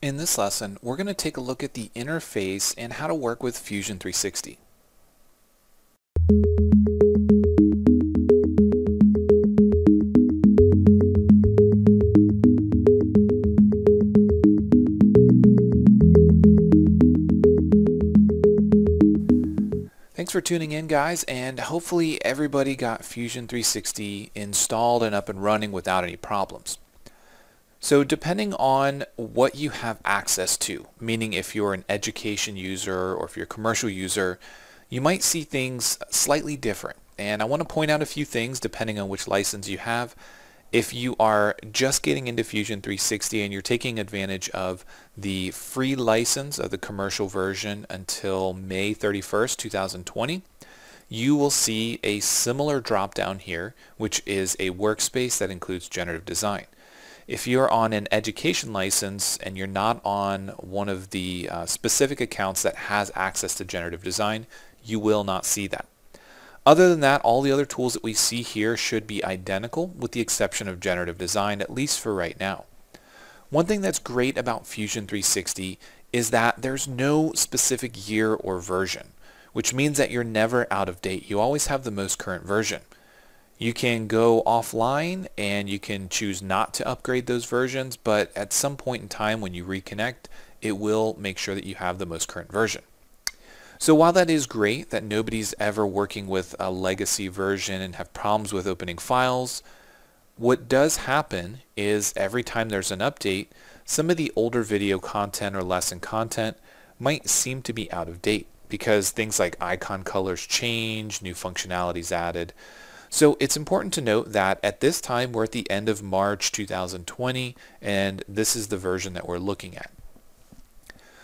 In this lesson, we're going to take a look at the interface and how to work with Fusion 360. Thanks for tuning in guys and hopefully everybody got Fusion 360 installed and up and running without any problems. So depending on what you have access to, meaning if you're an education user or if you're a commercial user, you might see things slightly different. And I want to point out a few things depending on which license you have. If you are just getting into Fusion 360 and you're taking advantage of the free license of the commercial version until May 31st, 2020, you will see a similar drop down here, which is a workspace that includes generative design. If you're on an education license and you're not on one of the uh, specific accounts that has access to generative design, you will not see that. Other than that, all the other tools that we see here should be identical with the exception of generative design, at least for right now. One thing that's great about Fusion 360 is that there's no specific year or version, which means that you're never out of date. You always have the most current version. You can go offline and you can choose not to upgrade those versions, but at some point in time when you reconnect, it will make sure that you have the most current version. So while that is great that nobody's ever working with a legacy version and have problems with opening files, what does happen is every time there's an update, some of the older video content or lesson content might seem to be out of date because things like icon colors change, new functionalities added. So it's important to note that at this time we're at the end of March 2020 and this is the version that we're looking at.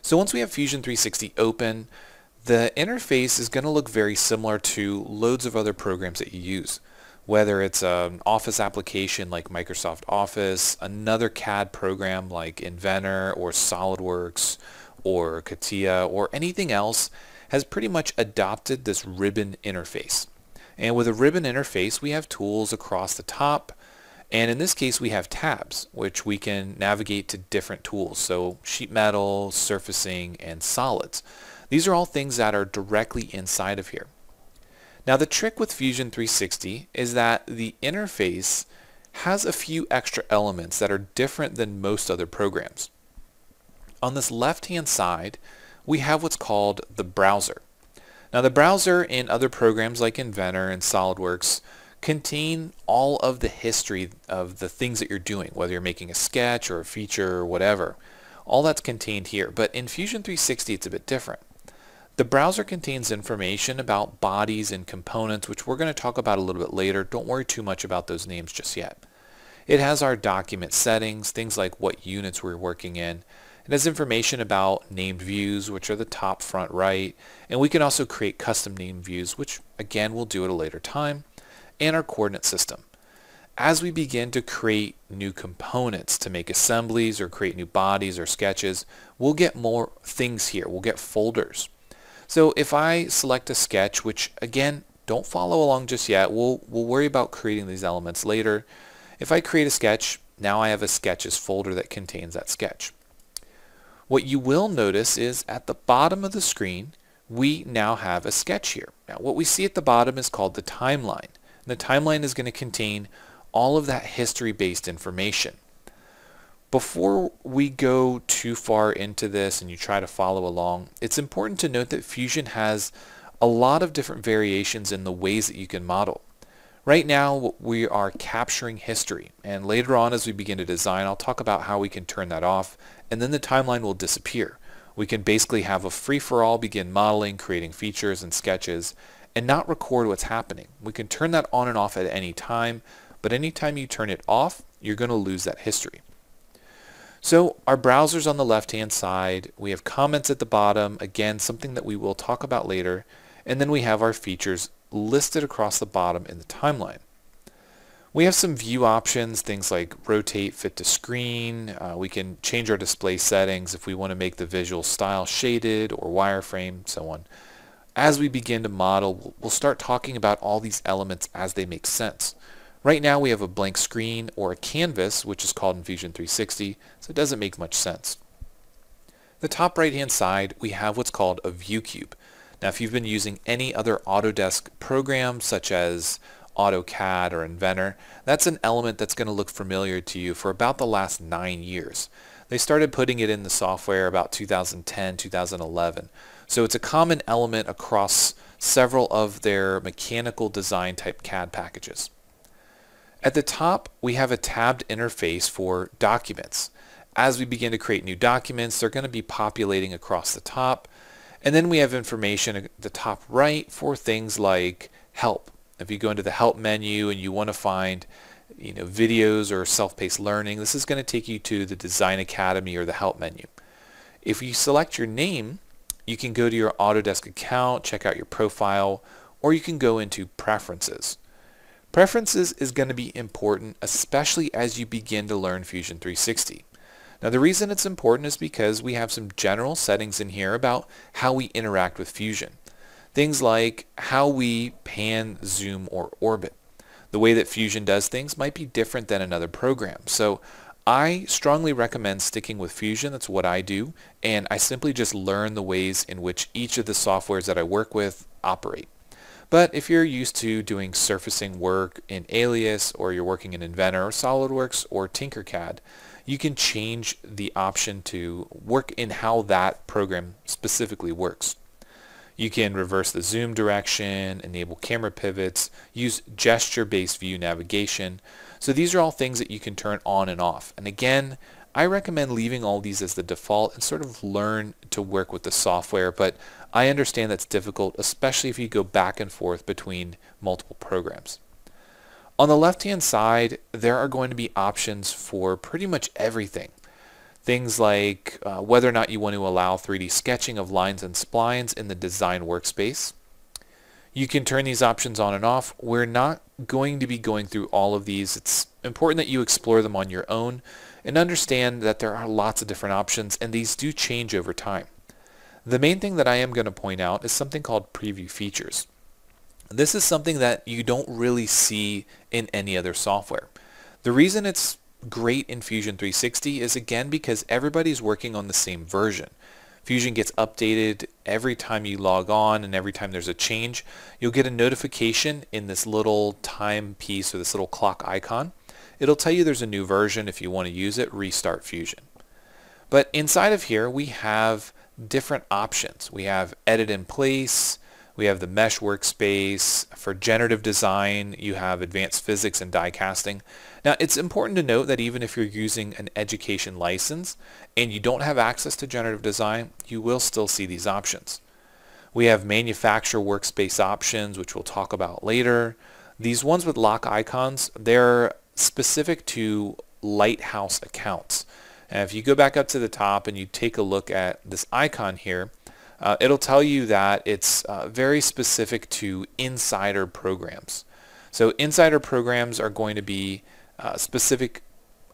So once we have Fusion 360 open, the interface is going to look very similar to loads of other programs that you use. Whether it's an Office application like Microsoft Office, another CAD program like Inventor or SolidWorks or CATIA or anything else has pretty much adopted this ribbon interface. And with a ribbon interface, we have tools across the top. And in this case, we have tabs, which we can navigate to different tools. So sheet metal, surfacing, and solids. These are all things that are directly inside of here. Now the trick with Fusion 360 is that the interface has a few extra elements that are different than most other programs. On this left-hand side, we have what's called the browser. Now the browser and other programs like Inventor and SOLIDWORKS contain all of the history of the things that you're doing, whether you're making a sketch or a feature or whatever. All that's contained here, but in Fusion 360 it's a bit different. The browser contains information about bodies and components, which we're going to talk about a little bit later. Don't worry too much about those names just yet. It has our document settings, things like what units we're working in, it has information about named views, which are the top front right, and we can also create custom named views, which again we'll do at a later time, and our coordinate system. As we begin to create new components to make assemblies or create new bodies or sketches, we'll get more things here. We'll get folders. So if I select a sketch, which again, don't follow along just yet, we'll, we'll worry about creating these elements later. If I create a sketch, now I have a sketches folder that contains that sketch. What you will notice is at the bottom of the screen, we now have a sketch here. Now what we see at the bottom is called the timeline. And the timeline is going to contain all of that history-based information. Before we go too far into this and you try to follow along, it's important to note that Fusion has a lot of different variations in the ways that you can model. Right now we are capturing history and later on as we begin to design I'll talk about how we can turn that off and then the timeline will disappear. We can basically have a free-for-all begin modeling, creating features and sketches and not record what's happening. We can turn that on and off at any time but anytime you turn it off you're going to lose that history. So our browser's on the left hand side, we have comments at the bottom, again something that we will talk about later, and then we have our features listed across the bottom in the timeline. We have some view options, things like rotate, fit to screen. Uh, we can change our display settings if we want to make the visual style shaded or wireframe, so on. As we begin to model, we'll start talking about all these elements as they make sense. Right now we have a blank screen or a canvas, which is called in Fusion 360, so it doesn't make much sense. The top right hand side, we have what's called a view cube. Now if you've been using any other Autodesk program such as AutoCAD or Inventor, that's an element that's going to look familiar to you for about the last nine years. They started putting it in the software about 2010, 2011. So it's a common element across several of their mechanical design type CAD packages. At the top, we have a tabbed interface for documents. As we begin to create new documents, they're going to be populating across the top. And then we have information at the top right for things like help. If you go into the help menu and you want to find you know, videos or self-paced learning, this is going to take you to the Design Academy or the help menu. If you select your name, you can go to your Autodesk account, check out your profile, or you can go into Preferences. Preferences is going to be important, especially as you begin to learn Fusion 360. Now the reason it's important is because we have some general settings in here about how we interact with Fusion. Things like how we pan, zoom, or orbit. The way that Fusion does things might be different than another program. So I strongly recommend sticking with Fusion. That's what I do. And I simply just learn the ways in which each of the softwares that I work with operate. But if you're used to doing surfacing work in Alias or you're working in Inventor or SolidWorks or Tinkercad, you can change the option to work in how that program specifically works. You can reverse the zoom direction, enable camera pivots, use gesture-based view navigation. So these are all things that you can turn on and off. And again, I recommend leaving all these as the default and sort of learn to work with the software, but I understand that's difficult, especially if you go back and forth between multiple programs. On the left-hand side, there are going to be options for pretty much everything. Things like uh, whether or not you want to allow 3D sketching of lines and splines in the design workspace. You can turn these options on and off. We're not going to be going through all of these. It's important that you explore them on your own and understand that there are lots of different options and these do change over time. The main thing that I am going to point out is something called preview features. This is something that you don't really see in any other software. The reason it's great in Fusion 360 is again because everybody's working on the same version. Fusion gets updated every time you log on and every time there's a change. You'll get a notification in this little timepiece or this little clock icon. It'll tell you there's a new version. If you want to use it, restart Fusion. But inside of here, we have different options. We have edit in place, we have the mesh workspace. For generative design, you have advanced physics and die casting. Now, it's important to note that even if you're using an education license and you don't have access to generative design, you will still see these options. We have manufacture workspace options, which we'll talk about later. These ones with lock icons, they're specific to Lighthouse accounts. And if you go back up to the top and you take a look at this icon here, uh, it'll tell you that it's uh, very specific to insider programs. So insider programs are going to be uh, specific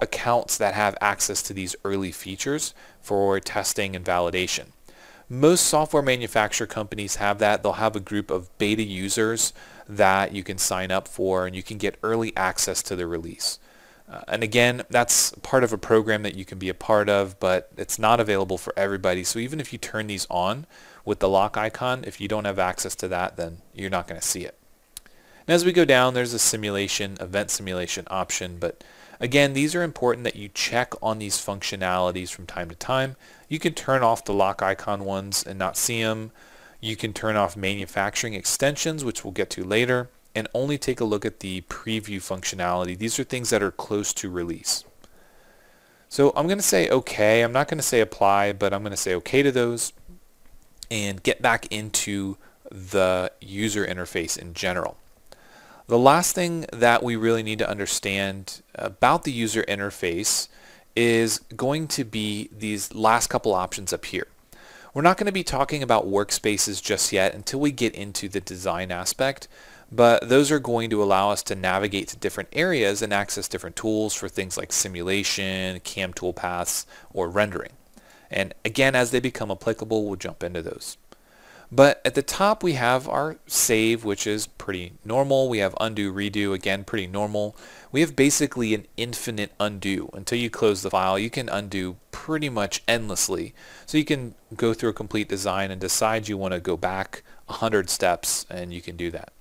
accounts that have access to these early features for testing and validation. Most software manufacturer companies have that. They'll have a group of beta users that you can sign up for and you can get early access to the release. Uh, and again, that's part of a program that you can be a part of, but it's not available for everybody. So even if you turn these on with the lock icon, if you don't have access to that, then you're not going to see it. And as we go down, there's a simulation, event simulation option, but again, these are important that you check on these functionalities from time to time. You can turn off the lock icon ones and not see them. You can turn off manufacturing extensions, which we'll get to later and only take a look at the preview functionality. These are things that are close to release. So I'm going to say OK. I'm not going to say apply, but I'm going to say OK to those and get back into the user interface in general. The last thing that we really need to understand about the user interface is going to be these last couple options up here. We're not going to be talking about workspaces just yet until we get into the design aspect, but those are going to allow us to navigate to different areas and access different tools for things like simulation, CAM toolpaths, or rendering. And again, as they become applicable, we'll jump into those. But at the top we have our save, which is pretty normal. We have undo, redo, again, pretty normal. We have basically an infinite undo. Until you close the file, you can undo pretty much endlessly. So you can go through a complete design and decide you want to go back 100 steps and you can do that.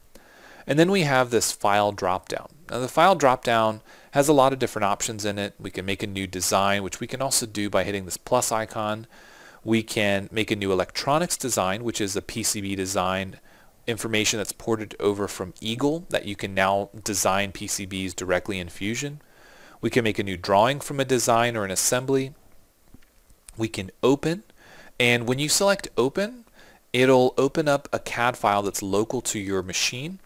And then we have this file dropdown. Now the file dropdown has a lot of different options in it. We can make a new design, which we can also do by hitting this plus icon. We can make a new electronics design, which is a PCB design information that's ported over from Eagle that you can now design PCBs directly in Fusion. We can make a new drawing from a design or an assembly. We can open, and when you select open, it'll open up a CAD file that's local to your machine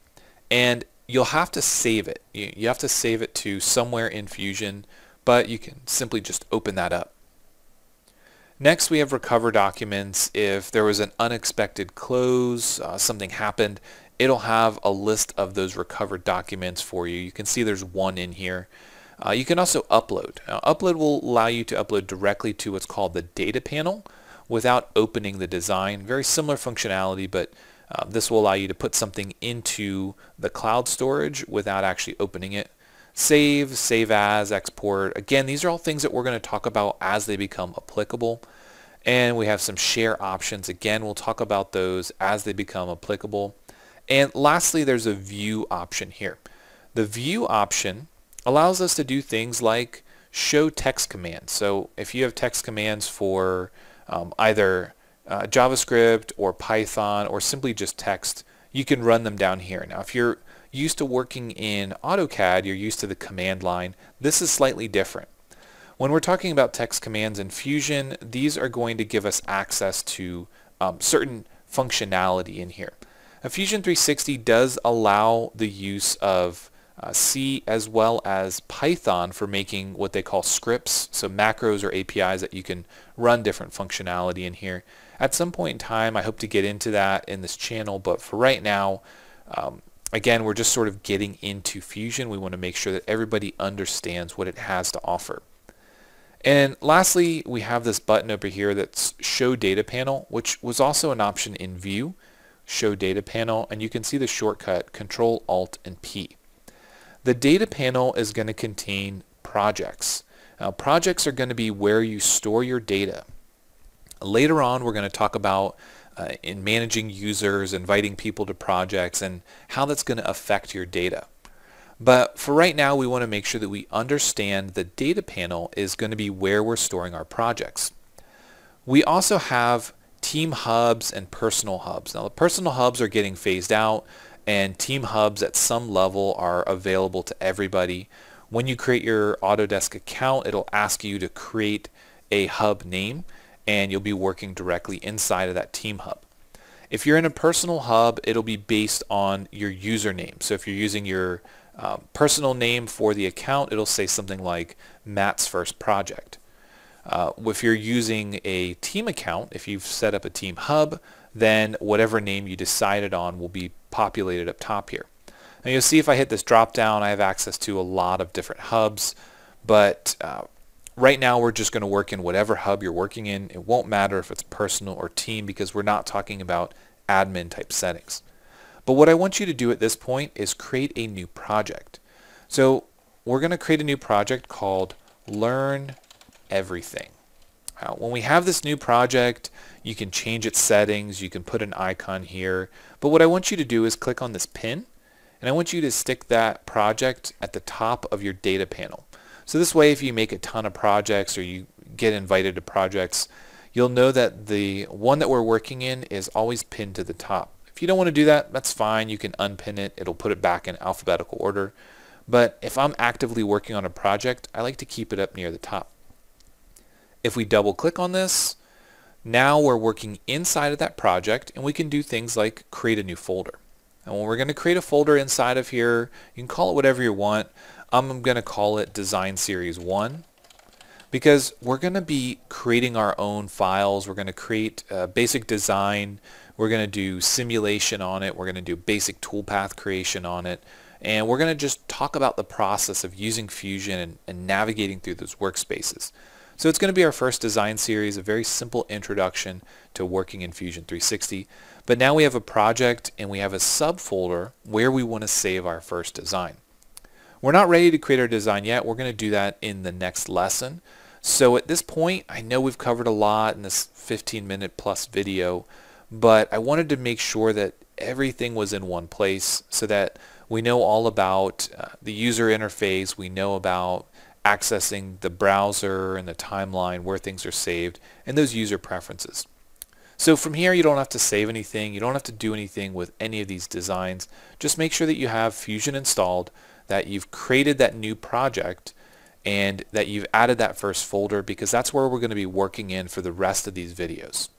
and you'll have to save it. You, you have to save it to somewhere in Fusion, but you can simply just open that up. Next, we have recover documents. If there was an unexpected close, uh, something happened, it'll have a list of those recovered documents for you. You can see there's one in here. Uh, you can also upload. Now, upload will allow you to upload directly to what's called the data panel without opening the design. Very similar functionality, but uh, this will allow you to put something into the cloud storage without actually opening it. Save, save as, export. Again, these are all things that we're going to talk about as they become applicable. And we have some share options. Again, we'll talk about those as they become applicable. And lastly, there's a view option here. The view option allows us to do things like show text commands. So if you have text commands for um, either uh, JavaScript or Python or simply just text, you can run them down here. Now if you're used to working in AutoCAD, you're used to the command line, this is slightly different. When we're talking about text commands in Fusion, these are going to give us access to um, certain functionality in here. Now, Fusion 360 does allow the use of uh, C as well as Python for making what they call scripts, so macros or APIs that you can run different functionality in here. At some point in time, I hope to get into that in this channel, but for right now, um, again, we're just sort of getting into Fusion. We want to make sure that everybody understands what it has to offer. And lastly, we have this button over here that's Show Data Panel, which was also an option in View, Show Data Panel, and you can see the shortcut Control Alt and P. The data panel is going to contain projects. Now, projects are going to be where you store your data. Later on, we're going to talk about uh, in managing users, inviting people to projects, and how that's going to affect your data. But for right now, we want to make sure that we understand the data panel is going to be where we're storing our projects. We also have team hubs and personal hubs. Now the personal hubs are getting phased out and team hubs at some level are available to everybody. When you create your Autodesk account, it'll ask you to create a hub name and you'll be working directly inside of that team hub. If you're in a personal hub, it'll be based on your username. So if you're using your um, personal name for the account, it'll say something like Matt's First Project. Uh, if you're using a team account, if you've set up a team hub, then whatever name you decided on will be populated up top here. Now you'll see if I hit this drop down, I have access to a lot of different hubs, but uh, right now we're just going to work in whatever hub you're working in. It won't matter if it's personal or team because we're not talking about admin type settings. But what I want you to do at this point is create a new project. So we're going to create a new project called Learn Everything. When we have this new project, you can change its settings, you can put an icon here, but what I want you to do is click on this pin, and I want you to stick that project at the top of your data panel. So this way, if you make a ton of projects or you get invited to projects, you'll know that the one that we're working in is always pinned to the top. If you don't want to do that, that's fine. You can unpin it. It'll put it back in alphabetical order. But if I'm actively working on a project, I like to keep it up near the top. If we double click on this, now we're working inside of that project and we can do things like create a new folder. And when we're going to create a folder inside of here, you can call it whatever you want. I'm going to call it Design Series 1 because we're going to be creating our own files. We're going to create a basic design. We're going to do simulation on it. We're going to do basic toolpath creation on it. And we're going to just talk about the process of using Fusion and, and navigating through those workspaces. So it's going to be our first design series, a very simple introduction to working in Fusion 360. But now we have a project and we have a subfolder where we want to save our first design. We're not ready to create our design yet. We're going to do that in the next lesson. So at this point, I know we've covered a lot in this 15 minute plus video, but I wanted to make sure that everything was in one place so that we know all about uh, the user interface, we know about accessing the browser and the timeline where things are saved, and those user preferences. So from here, you don't have to save anything. You don't have to do anything with any of these designs. Just make sure that you have Fusion installed, that you've created that new project, and that you've added that first folder because that's where we're going to be working in for the rest of these videos.